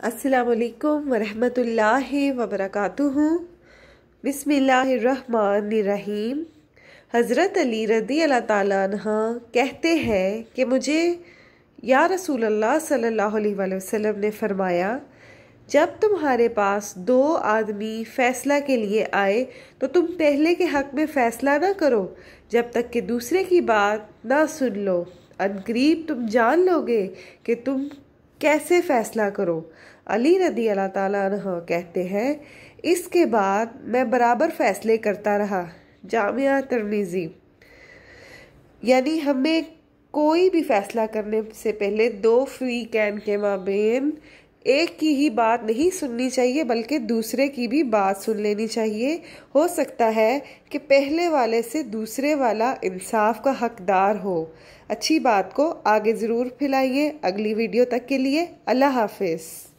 السلام علیکم ورحمۃ اللہ وبرکاتہ۔ بسم اللہ الرحمن الرحیم۔ حضرت علی رضی اللہ تعالیٰ عنہ کہتے ہیں کہ مجھے یا رسول اللہ صلی اللہ علیہ وآلہ وسلم نے فرمایا، جب تمہارے پاس دو آدمی فیصلہ کے لیے آئے تو تم پہلے کے حق میں فیصلہ نہ کرو، جب تک کہ دوسرے کی بات نہ سن لو۔ قریب تم جان لو گے کہ تم کیسے فیصلہ کرو؟ علی رضی اللہ تعالیٰ عنہ کہتے ہیں، اس کے بعد میں برابر فیصلے کرتا رہا، جامعہ ترمیزی یعنی ہمیں کوئی بھی فیصلہ کرنے سے پہلے دو فری کین کے مابین ایک کی ہی بات نہیں سننی چاہیے، بلکہ دوسرے کی بھی بات سن لینی چاہیے۔ ہو سکتا ہے کہ پہلے والے سے دوسرے والا انصاف کا حقدار ہو۔ اچھی بات کو آگے ضرور پھیلائیے۔ اگلی ویڈیو تک کے لیے اللہ حافظ۔